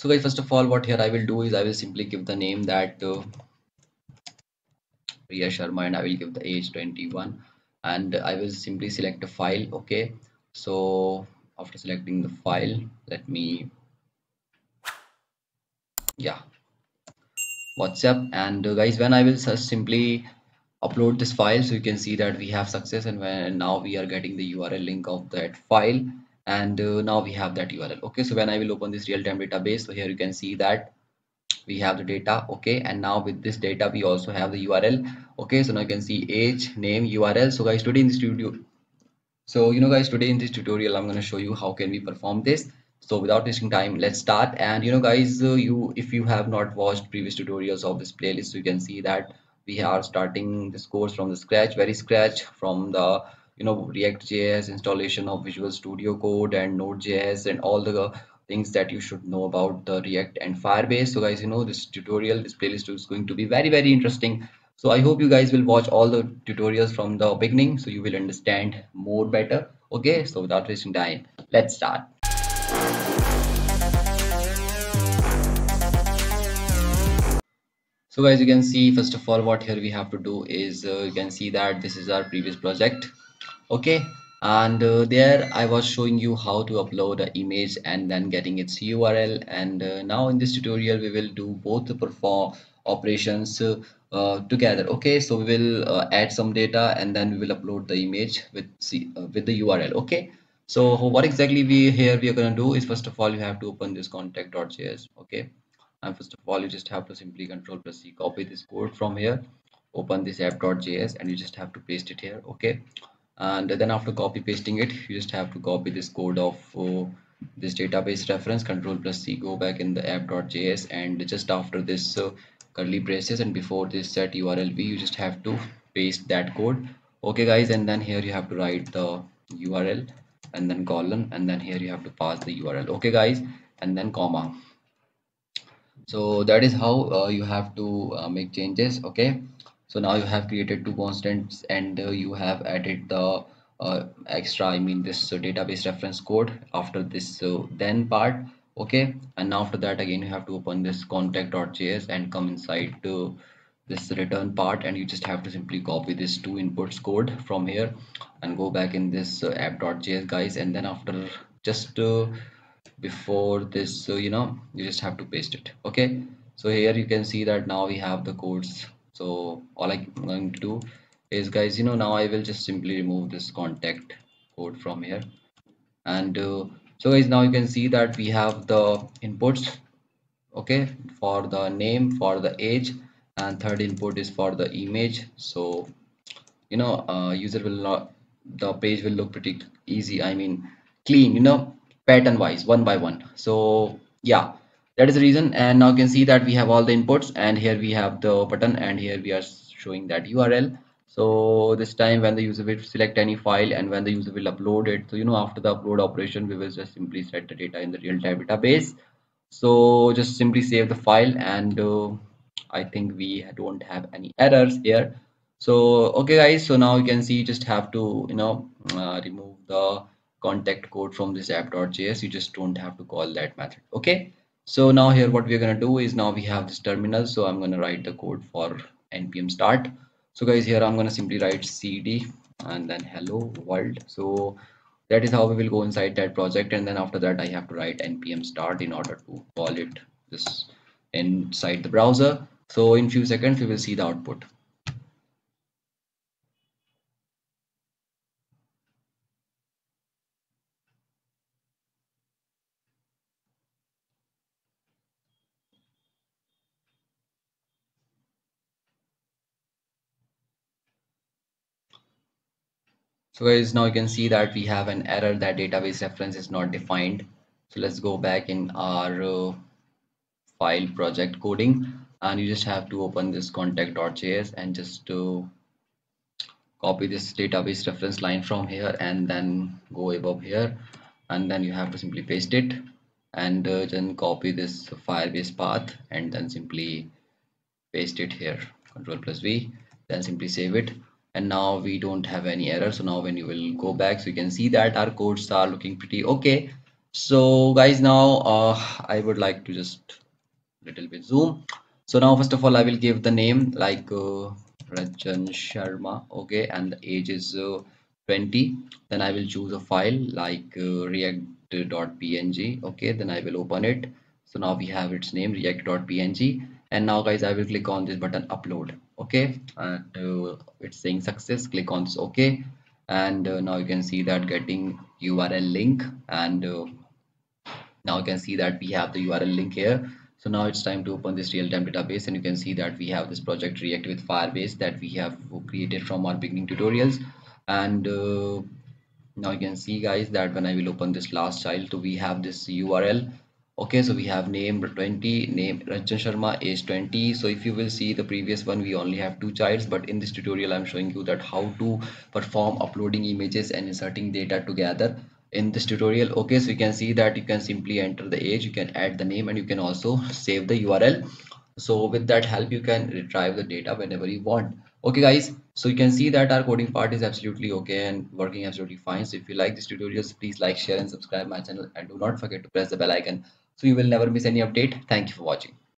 so guys first of all what here I will do is I will simply give the name that uh, Priya Sharma and I will give the age 21 and I will simply select a file okay? So after selecting the file let me yeah. WhatsApp. And uh, guys when I will just simply upload this file so you can see that we have success and when now we are getting the URL link of that file and uh, now we have that URL okay so when I will open this real-time database so here you can see that we have the data. Okay and now with this data we also have the URL okay so now you can see age name URL so guys today in this studio so you know guys today in this tutorial I'm going to show you how can we perform this. So without wasting time let's start. And you know guys uh, you if you have not watched previous tutorials of this playlist you can see that we are starting this course from the scratch very scratch from the you know react.js installation of visual studio code and node.js and all the things that you should know about the react and firebase. So guys you know this tutorial this playlist is going to be very very interesting. So i hope you guys will watch all the tutorials from the beginning so you will understand more better. Okay so without wasting time let's start. So guys you can see first of all what here we have to do is uh, you can see that this is our previous project okay and uh, there I was showing you how to upload an image and then getting its URL and uh, now in this tutorial we will do both the perform operations uh, uh together. Okay so we will uh, add some data and then we will upload the image with uh, with the URL okay? So what exactly we here we are going to do is first of all you have to open this contact.js okay? And first of all you just have to simply control plus c copy this code from here open this app.js and you just have to paste it here okay and then after copy pasting it you just have to copy this code of uh, this database reference control plus c go back in the app.js and just after this uh, curly braces and before this set url v you just have to paste that code. Okay guys and then here you have to write the url and then colon and then here you have to pass the url okay guys and then comma. So that is how uh, you have to uh, make changes okay so now you have created two constants and uh, you have added the uh, extra i mean this uh, database reference code after this uh, then part. Okay? And now after that again you have to open this contact.js and come inside to this return part and you just have to simply copy this two inputs code from here and go back in this app.js guys. And then after just before this so you know you just have to paste it. Okay? So here you can see that now we have the codes so all I'm going to do is guys you know now I will just simply remove this contact code from here. And uh, so guys now you can see that we have the inputs okay for the name for the age and third input is for the image. So you know uh, user will not the page will look pretty easy. I mean clean you know pattern wise one by one. So yeah that is the reason. And now you can see that we have all the inputs and here we have the button and here we are showing that URL so this time when the user will select any file and when the user will upload it so you know after the upload operation we will just simply set the data in the real-time database. So just simply save the file and uh, I think we don't have any errors here. So okay guys so now you can see just have to you know uh, remove the contact code from this app.js you just don't have to call that method okay so now here what we're going to do is now we have this terminal. So i'm going to write the code for npm start. So guys here i'm going to simply write cd and then hello world. So that is how we will go inside that project. And then after that i have to write npm start in order to call it this inside the browser. So in few seconds we will see the output so guys now you can see that we have an error that database reference is not defined. So let's go back in our uh, file project coding. And you just have to open this contact.js and just to copy this database reference line from here and then go above here. And then you have to simply paste it and uh, then copy this firebase path and then simply paste it here. Control plus v then simply save it and now we don't have any error so now when you will go back so you can see that our codes are looking pretty okay. So guys now uh, I would like to just little bit zoom. So now first of all I will give the name like uh, Rajjan Sharma okay? And the age is uh, 20 then I will choose a file like uh, react.png okay? Then I will open it. So now we have its name react.png and now guys I will click on this button upload okay? And uh, it's saying success. Click on this okay? And uh, now you can see that getting URL link. And uh, now you can see that we have the URL link here. So now it's time to open this real-time database. And you can see that we have this project react with firebase that we have created from our beginning tutorials. And uh, now you can see guys that when I will open this last child so we have this URL okay so we have name 20 name Ranjan Sharma age 20 so if you will see the previous one we only have two childs but in this tutorial I'm showing you that how to perform uploading images and inserting data together in this tutorial. Okay so you can see that you can simply enter the age you can add the name and you can also save the url so with that help you can retrieve the data whenever you want. Okay guys so you can see that our coding part is absolutely okay and working absolutely fine. So if you like this tutorials please like share and subscribe my channel. And do not forget to press the bell icon so you will never miss any update. Thank you for watching